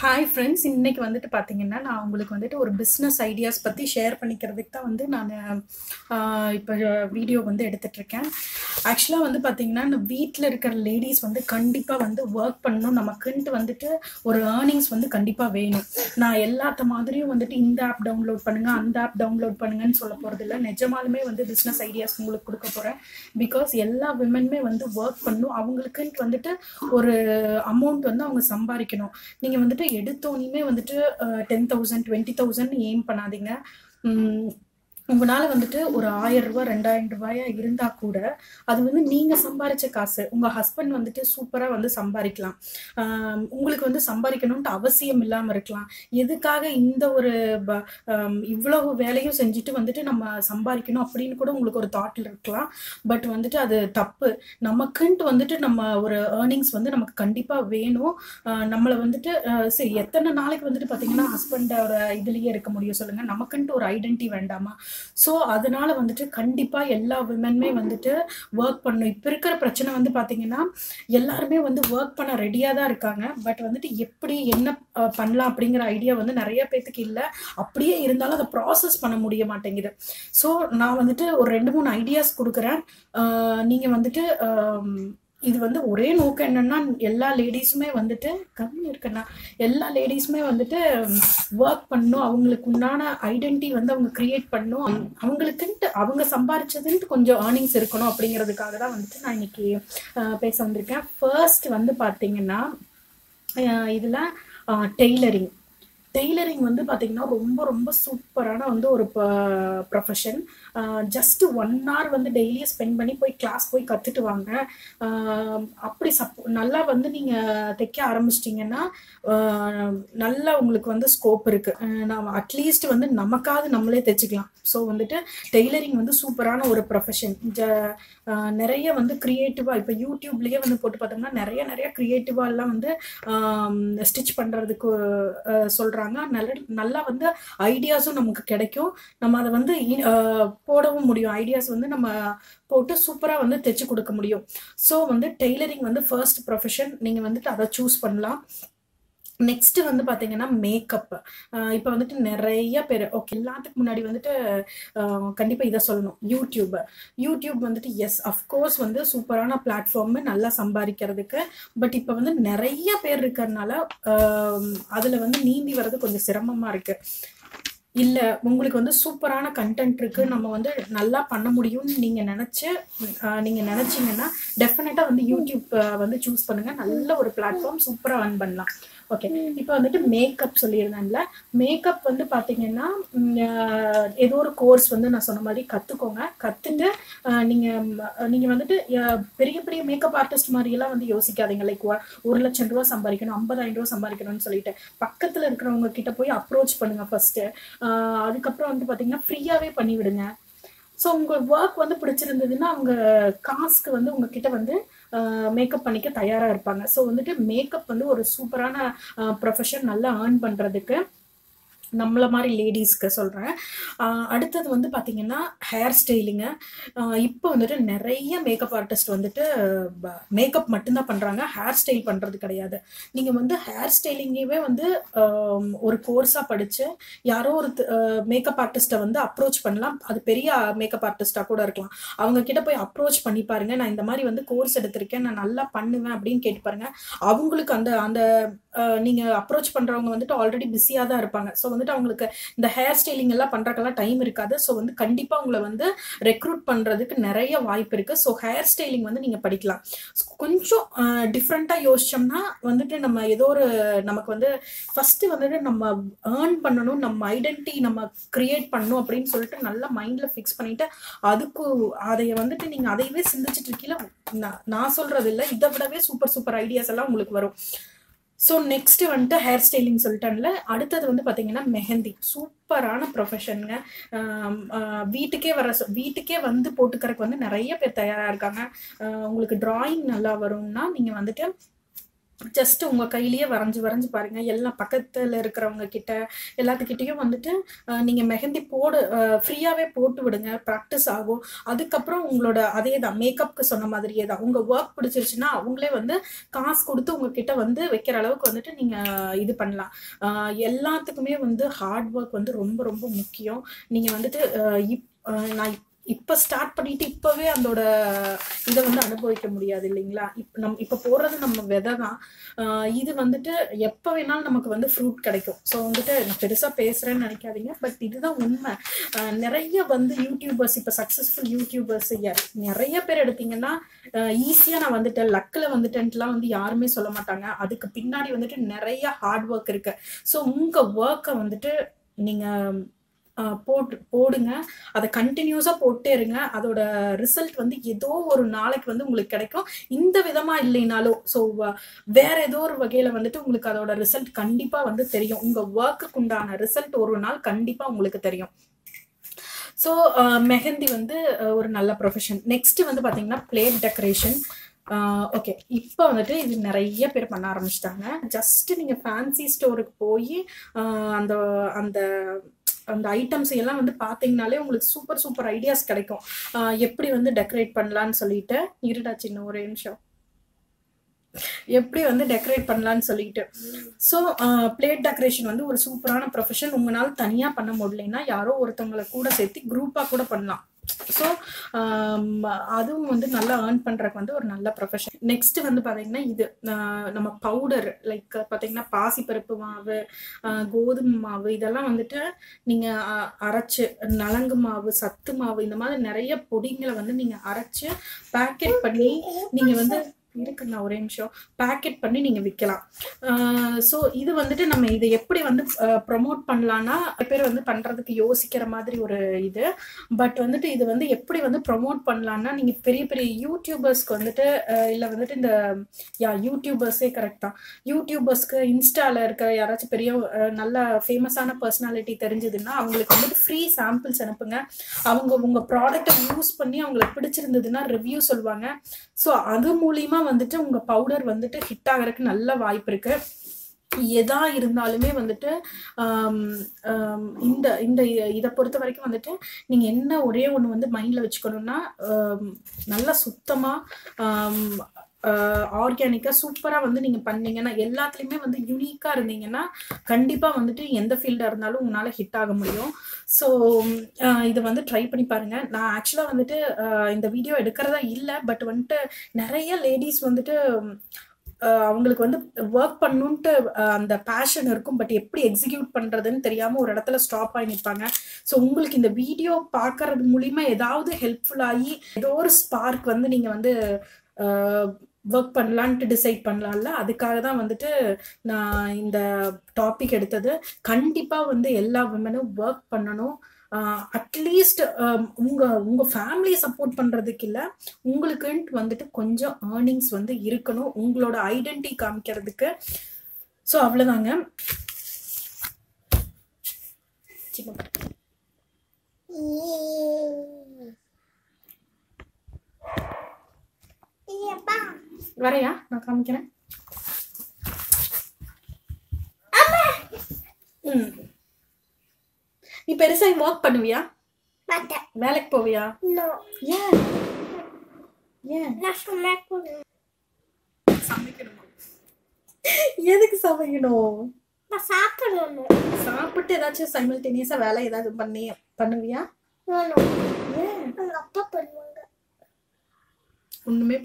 Hi friends இன்னைக்கு வந்துட்டு பார்த்தீங்கன்னா நான் உங்களுக்கு வந்துட்டு ஒரு பிஸ்னஸ் ஐடியாஸ் பற்றி ஷேர் பண்ணிக்கிறதுக்கு தான் வந்து நான் இப்போ வீடியோ வந்து எடுத்துகிட்ருக்கேன் ஆக்சுவலாக வந்து பார்த்தீங்கன்னா இந்த வீட்டில் இருக்கிற லேடிஸ் வந்து கண்டிப்பாக வந்து ஒர்க் பண்ணணும். நமக்குன்ட்டு வந்துட்டு ஒரு ஏர்னிங்ஸ் வந்து கண்டிப்பாக வேணும். நான் எல்லாத்த மாதிரியும் வந்துட்டு இந்த ஆப் டவுன்லோட் பண்ணுங்கள் அந்த ஆப் டவுன்லோட் பண்ணுங்கன்னு சொல்ல போகிறது இல்லை நிஜமாலுமே வந்து பிஸ்னஸ் ஐடியாஸ் உங்களுக்கு கொடுக்க போகிறேன் பிகாஸ் எல்லா விமனுமே வந்து ஒர்க் பண்ணணும். அவங்களுக்குன்ட்டு வந்துட்டு ஒரு அமௌண்ட் வந்து அவங்க சம்பாதிக்கணும். நீங்கள் வந்துட்டு எடுத்தோனையுமே வந்துட்டு ten thousand twenty thousand aim பண்ணாதீங்க. உங்களால வந்துட்டு ஒரு ஆயிரம் ரூபாய் ரெண்டாயிரம் ரூபாயா இருந்தா கூட அது வந்து நீங்க சம்பாரிச்ச காசு உங்க ஹஸ்பண்ட் வந்துட்டு சூப்பரா வந்து சம்பாதிக்கலாம். உங்களுக்கு வந்து சம்பாதிக்கணும்ட்டு அவசியம் இல்லாம இருக்கலாம். எதுக்காக இந்த ஒரு ப- இவ்வளவு வேலையும் செஞ்சுட்டு வந்துட்டு நம்ம சம்பாதிக்கணும் அப்படின்னு கூட உங்களுக்கு ஒரு தாட் இருக்கலாம். பட் வந்துட்டு அது தப்பு. நமக்குன்ட்டு வந்துட்டு நம்ம ஒரு ஏர்னிங்ஸ் வந்து நமக்கு கண்டிப்பா வேணும். நம்மளை வந்துட்டு சரி எத்தனை நாளைக்கு வந்துட்டு பாத்தீங்கன்னா ஹஸ்பண்டோட இதுலயே இருக்க முடியும் சொல்லுங்க. நமக்குன்ட்டு ஒரு ஐடென்டி வேண்டாமா? ஸோ அதனால வந்துட்டு கண்டிப்பா எல்லா விமனுமே வந்துட்டு ஒர்க் பண்ணணும். இப்போ இருக்கிற பிரச்சனை வந்து பார்த்தீங்கன்னா எல்லாருமே வந்து ஒர்க் பண்ண ரெடியா தான் இருக்காங்க. பட் வந்துட்டு எப்படி என்ன பண்ணலாம் அப்படிங்கிற ஐடியா வந்து நிறைய பேத்துக்கு இல்லை. அப்படியே இருந்தாலும் அதை ப்ராசஸ் பண்ண முடிய மாட்டேங்குது. ஸோ நான் வந்துட்டு ஒரு ரெண்டு மூணு ஐடியாஸ் கொடுக்குறேன். நீங்கள் நீங்க வந்துட்டு இது வந்து ஒரே நோக்கம் என்னன்னா எல்லா லேடிஸுமே வந்துட்டு கம்மி இருக்குன்னா எல்லா லேடிஸுமே வந்துட்டு ஒர்க் பண்ணும் அவங்களுக்கு உண்டான ஐடென்டிட்டி வந்து அவங்க கிரியேட் பண்ணும் அவங்களுக்குன்ட்டு அவங்க சம்பாரிச்சதுன்ட்டு கொஞ்சம் ஏர்னிங்ஸ் இருக்கணும் அப்படிங்கிறதுக்காக தான் வந்துட்டு நான் இன்னைக்கு பேச வந்திருக்கேன். ஃபர்ஸ்ட் வந்து பார்த்தீங்கன்னா இதில் டெய்லரிங் டெய்லரிங் வந்து பார்த்தீங்கன்னா ரொம்ப ரொம்ப சூப்பரான வந்து ஒரு ப்ரொஃபஷன் ஜஸ்ட் ஒன் ஹவர் வந்து டெய்லியும் ஸ்பெண்ட் பண்ணி போய் கிளாஸ் போய் கற்றுட்டு வாங்க. அப்படி சப்போ நல்லா வந்து நீங்கள் தைக்க ஆரம்பிச்சிட்டிங்கன்னா நல்லா உங்களுக்கு வந்து ஸ்கோப் இருக்கு. நம்ம அட்லீஸ்ட் வந்து நமக்காவது நம்மளே தைச்சிக்கலாம். ஸோ வந்துட்டு டெய்லரிங் வந்து சூப்பரான ஒரு ப்ரொஃபஷன் நிறைய வந்து க்ரியேட்டிவாக இப்போ யூடியூப்லேயே வந்து போட்டு பார்த்தோம்னா நிறைய நிறைய க்ரியேட்டிவாக எல்லாம் வந்து ஸ்டிச் பண்ணுறதுக்கு சொல்கிறாங்க நல்ல நல்லா வந்து ஐடியாஸும் நமக்கு கிடைக்கும். நம்ம அதை வந்து போடவும் முடியும். ஐடியாஸ் வந்து நம்ம போட்டு சூப்பராக வந்து தைச்சு கொடுக்க முடியும். ஸோ வந்து டெய்லரிங் வந்து ஃபர்ஸ்ட் ப்ரொஃபஷன் நீங்கள் வந்துட்டு அதை சூஸ் பண்ணலாம். நெக்ஸ்ட் வந்து பார்த்தீங்கன்னா மேக்கப் இப்போ வந்துட்டு நிறைய பேர் ஓகே எல்லாத்துக்கு முன்னாடி வந்துட்டு கண்டிப்பாக இதை சொல்லணும். யூடியூப் யூடியூப் வந்துட்டு எஸ் அஃப்கோர்ஸ் வந்து சூப்பரான பிளாட்ஃபார்ம் நல்லா சம்பாதிக்கிறதுக்கு. பட் இப்போ வந்து நிறைய பேர் இருக்கிறதுனால அதில் வந்து நீந்தி வர்றது கொஞ்சம் சிரமமாக இருக்குது இல்ல உங்களுக்கு வந்து சூப்பரான கண்டென்ட் இருக்கு. நம்ம வந்து நல்லா பண்ண முடியும்னு நீங்க நினைச்சு ஆஹ் நீங்க நினைச்சீங்கன்னா டெஃபினட்டா வந்து யூடியூப் வந்து சூஸ் பண்ணுங்க. நல்ல ஒரு பிளாட்ஃபார்ம் சூப்பரா ரன் பண்ணலாம். ஓகே இப்போ வந்துட்டு மேக்கப் சொல்லியிருந்தேன்ல. மேக்கப் வந்து பார்த்தீங்கன்னா ஏதோ ஒரு கோர்ஸ் வந்து நான் சொன்ன மாதிரி கத்துக்கோங்க. கத்துட்டு நீங்கள் நீங்கள் வந்துட்டு பெரிய பெரிய மேக்கப் ஆர்டிஸ்ட் மாதிரியெல்லாம் வந்து யோசிக்காதீங்க. லைக் ஒரு லட்சம் ரூபா சம்பாதிக்கணும் ஐம்பதாயிரம் ரூபா சம்பாதிக்கணும்னு சொல்லிட்டு. பக்கத்தில் இருக்கிறவங்க கிட்ட போய் அப்ரோச் பண்ணுங்க ஃபர்ஸ்ட் அதுக்கப்புறம் வந்து பார்த்தீங்கன்னா ஃப்ரீயாகவே பண்ணிவிடுங்க. ஸோ உங்கள் ஒர்க் வந்து பிடிச்சிருந்ததுன்னா அவங்க காசுக்கு வந்து உங்ககிட்ட வந்து மேக்கப் பண்ணிக்க தயாராக இருப்பாங்க. ஸோ வந்துட்டு மேக்கப் வந்து ஒரு சூப்பரான ப்ரொஃபஷன் நல்லா ஏர்ன் பண்ணுறதுக்கு நம்மள மாதிரி லேடிஸ்க்கு சொல்கிறேன் அடுத்தது வந்து பார்த்தீங்கன்னா ஹேர் ஸ்டைலிங்க இப்போ வந்துட்டு நிறைய மேக்கப் ஆர்டிஸ்ட் வந்துட்டு மேக்கப் மட்டும்தான் பண்ணுறாங்க ஹேர் ஸ்டைல் பண்ணுறது கிடையாது. நீங்கள் வந்து ஹேர் ஸ்டைலிங்கவே வந்து ஒரு கோர்ஸாக படித்து யாரோ ஒரு மேக்கப் ஆர்டிஸ்ட்டை வந்து அப்ரோச் பண்ணலாம். அது பெரிய மேக்கப் ஆர்டிஸ்டாக கூட இருக்கலாம். அவங்க கிட்ட போய் அப்ரோச் பண்ணி பாருங்க. நான் இந்த மாதிரி வந்து கோர்ஸ் எடுத்திருக்கேன். நான் நல்லா பண்ணுவேன் அப்படின்னு கேட்டு பாருங்க. அவங்களுக்கு அந்த அந்த நீங்கள் நீங்க அப்ரோச் பண்றவங்க வந்துட்டு ஆல்ரெடி பிஸியா தான் இருப்பாங்க. ஸோ வந்துட்டு அவங்களுக்கு இந்த ஹேர் ஸ்டைலிங் எல்லாம் பண்றதுக்கெல்லாம் டைம் இருக்காது. ஸோ வந்து கண்டிப்பா உங்களை வந்து ரெக்ரூட் பண்றதுக்கு நிறைய வாய்ப்பு இருக்கு. ஸோ ஹேர் ஸ்டைலிங் வந்து நீங்க படிக்கலாம். கொஞ்சம் டிஃப்ரெண்டா யோசிச்சோம்னா வந்துட்டு நம்ம ஏதோ ஒரு நமக்கு வந்து ஃபர்ஸ்ட் வந்துட்டு நம்ம ஏர்ன் பண்ணணும் நம்ம ஐடென்டிட்டி நம்ம கிரியேட் பண்ணணும் அப்படின்னு சொல்லிட்டு நல்லா மைண்ட்ல ஃபிக்ஸ் பண்ணிட்டு அதுக்கு அதை வந்துட்டு நீங்க அதையவே சிந்திச்சுட்டு இருக்கீங்களா? நான் நான் சொல்றது இல்லை இதை விடவே சூப்பர் சூப்பர் ஐடியாஸ் எல்லாம் உங்களுக்கு வரும். ஸோ நெக்ஸ்ட்டு வந்துட்டு ஹேர் ஸ்டைலிங் சொல்லிட்டேன்ல. அடுத்தது வந்து பார்த்தீங்கன்னா மெஹந்தி. சூப்பரான ப்ரொஃபஷனுங்க வீட்டுக்கே வர வீட்டுக்கே வந்து போட்டுக்கறதுக்கு வந்து நிறைய பேர் தயாராக இருக்காங்க. உங்களுக்கு டிராயிங் நல்லா வரும்னா நீங்கள் வந்துட்டு ஜஸ்ட் உங்க கையிலேயே வரைஞ்சு வரைஞ்சு பாருங்க. எல்லாம் பக்கத்துல இருக்கிறவங்க கிட்ட எல்லாத்துக்கிட்டையும் வந்துட்டு நீங்கள் நீங்க மெஹந்தி போடு ஃப்ரீயாவே போட்டு விடுங்க. ப்ராக்டிஸ் ஆகும். அதுக்கப்புறம் உங்களோட அதே தான். மேக்கப்க்கு சொன்ன மாதிரியே தான். உங்க ஒர்க் பிடிச்சிருச்சுன்னா அவங்களே வந்து காசு கொடுத்து உங்ககிட்ட வந்து வைக்கிற அளவுக்கு வந்துட்டு நீங்க இது பண்ணலாம். எல்லாத்துக்குமே வந்து ஹார்ட் ஒர்க் வந்து ரொம்ப ரொம்ப முக்கியம். நீங்க வந்துட்டு இப் நான் இப்ப ஸ்டார்ட் பண்ணிட்டு இப்பவே அதோட இதை வந்து அனுபவிக்க முடியாது இல்லைங்களா? இப்ப நம் இப்ப போடுறது நம்ம விதை தான். இது வந்துட்டு எப்ப வேணாலும் நமக்கு வந்து ஃப்ரூட் கிடைக்கும். ஸோ வந்துட்டு நான் பெருசா பேசுறேன்னு நினைக்காதீங்க. பட் இதுதான் உண்மை. நிறைய வந்து யூடியூபர்ஸ் இப்ப சக்சஸ்ஃபுல் யூடியூபர்ஸ் நிறைய பேர் எடுத்தீங்கன்னா ஈஸியா நான் வந்துட்டேன். லக்கில் வந்துட்டேன்ட்டுலாம் வந்து யாருமே சொல்ல மாட்டாங்க. அதுக்கு பின்னாடி வந்துட்டு நிறைய ஹார்ட் ஒர்க் இருக்கு. ஸோ உங்க ஒர்க்கை வந்துட்டு நீங்க போட்டு போடுங்க. அதை கண்டினியூஸாக போட்டே இருங்க. அதோட ரிசல்ட் வந்து ஏதோ ஒரு நாளைக்கு வந்து உங்களுக்கு கிடைக்கும். இந்த விதமாக இல்லைனாலும் ஸோ வேற ஏதோ ஒரு வகையில் வந்துட்டு உங்களுக்கு அதோட ரிசல்ட் கண்டிப்பாக வந்து தெரியும். உங்கள் ஒர்க்குக்கு உண்டான ரிசல்ட் ஒரு நாள் கண்டிப்பாக உங்களுக்கு தெரியும். ஸோ மெஹந்தி வந்து ஒரு நல்ல ப்ரொஃபஷன் நெக்ஸ்ட் வந்து பார்த்தீங்கன்னா பிளேட் டெக்கரேஷன் ஓகே இப்போ வந்துட்டு இது நிறைய பேர் பண்ண ஆரம்பிச்சிட்டாங்க. ஜஸ்ட் நீங்கள் ஃபேன்சி ஸ்டோருக்கு போய் அந்த அந்த அந்த ஐட்டம்ஸ் எல்லாம் வந்து பார்த்தீங்கனாலே உங்களுக்கு சூப்பர் சூப்பர் ஐடியாஸ் கிடைக்கும். எப்படி வந்து டெக்கரேட் பண்ணலான்னு சொல்லிட்டு இருடா சின்ன ஒரே நிமிஷம். எப்படி வந்து டெக்கரேட் பண்ணலான்னு சொல்லிட்டு. ஸோ பிளேட் டெக்கரேஷன் வந்து ஒரு சூப்பரான ப்ரொஃபஷன் உங்களால் தனியாக பண்ண முடியலைன்னா யாரோ ஒருத்தவங்களை கூட சேர்த்து குரூப்பாக கூட பண்ணலாம். ஸோ um, அதுவும் வந்து நல்லா ஏர்ன் பண்ணுறக்கு வந்து ஒரு நல்ல ப்ரொஃபஷன் நெக்ஸ்ட் வந்து பார்த்தீங்கன்னா இது ஆஹ் நம்ம பவுடர் லைக் பார்த்தீங்கன்னா பாசிப்பருப்பு மாவு ஆஹ் கோதுமை மாவு இதெல்லாம் வந்துட்டு நீங்கள் அரைச்சு நலங்கு மாவு சத்து மாவு இந்த மாதிரி நிறைய பொடிங்களை வந்து நீங்கள் அரைச்சு பேக்கெட் பண்ணி நீங்கள் வந்து இருக்குண்ணா ஒரே நிமிஷம். பேக்கெட் பண்ணி நீங்க விற்கலாம் ஸோ இது வந்துட்டு நம்ம இதை எப்படி வந்து ப்ரொமோட் பண்ணலான்னா பேர் வந்து பண்றதுக்கு யோசிக்கிற மாதிரி ஒரு இது. பட் வந்துட்டு இது வந்து எப்படி வந்து ப்ரொமோட் பண்ணலான்னா நீங்க பெரிய பெரிய யூடியூபர்ஸ்க்கு வந்துட்டு இல்லை வந்துட்டு இந்த யா யூடியூபர்ஸே கரெக்ட் தான். யூடியூபர்ஸ்க்கு இன்ஸ்டால இருக்கிற யாராச்சும் பெரிய நல்ல ஃபேமஸான பர்சனாலிட்டி தெரிஞ்சதுன்னா அவங்களுக்கு வந்துட்டு ஃப்ரீ சாம்பிள்ஸ் அனுப்புங்க. அவங்க உங்க ப்ராடக்ட்டை யூஸ் பண்ணி அவங்களுக்கு பிடிச்சிருந்ததுன்னா ரிவ்யூ சொல்லுவாங்க. ஸோ அது மூலியமா வந்துட்டு உங்க பவுடர் வந்துட்டு ஹிட் ஆகிறதுக்கு நல்ல வாய்ப்பு இருக்கு. எதா இருந்தாலுமே வந்துட்டு இந்த இந்த இதை பொறுத்த வரைக்கும் வந்துட்டு நீங்க என்ன ஒரே ஒன்று வந்து மைண்ட்ல வச்சுக்கணும்னா நல்லா சுத்தமா ஆர்கானிக்காக சூப்பராக வந்து நீங்கள் பண்ணீங்கன்னா எல்லாத்துலேயுமே வந்து யூனிக்காக இருந்தீங்கன்னா கண்டிப்பாக வந்துட்டு எந்த ஃபீல்டாக இருந்தாலும் உங்களால் ஹிட் ஆக முடியும். ஸோ இதை வந்து ட்ரை பண்ணி பாருங்கள் நான் ஆக்சுவலாக வந்துட்டு இந்த வீடியோ எடுக்கிறதா இல்லை பட் வந்துட்டு நிறைய லேடிஸ் வந்துட்டு அவங்களுக்கு வந்து ஒர்க் பண்ணணுன்ட்டு அந்த பேஷன் இருக்கும் பட் எப்படி எக்ஸிக்யூட் பண்ணுறதுன்னு தெரியாமல் ஒரு இடத்துல ஸ்டாப் ஆகி நிற்பாங்க ஸோ உங்களுக்கு இந்த வீடியோ பார்க்கறது மூலிமா ஏதாவது ஹெல்ப்ஃபுல் ஆகி ஏதோ ஒரு ஸ்பார்க் வந்து நீங்கள் வந்து ஒர்க் பண்ணலான்ட்டு டிசைட் பண்ணலாம்ல? அதுக்காக தான் வந்துட்டு நான் இந்த டாபிக் எடுத்தது. கண்டிப்பாக வந்து எல்லா விமனும் ஒர்க் பண்ணணும். அட்லீஸ்ட் உங்க உங்க ஃபேமிலியை சப்போர்ட் பண்றதுக்கு இல்ல உங்களுக்குன்ட்டு வந்துட்டு கொஞ்சம் ஏர்னிங்ஸ் வந்து இருக்கணும். உங்களோட ஐடென்டி காமிக்கிறதுக்கு. ஸோ அவ்வளோதாங்க சின்ன வரையா நான் காமிக்கிறேன் நீ பெருசா ஒர்க் பண்ணுவியா வேலைக்கு போவியா நோ ஏன் ஏன் சமைக்கணுமா எதுக்கு சமைக்கணும் நான் சாப்பிடணும் சாப்பிட்டு ஏதாச்சும் சைமல்டேனியஸா வேலை ஏதாவது பண்ணி பண்ணுவியா ஏன் அப்பா उनमें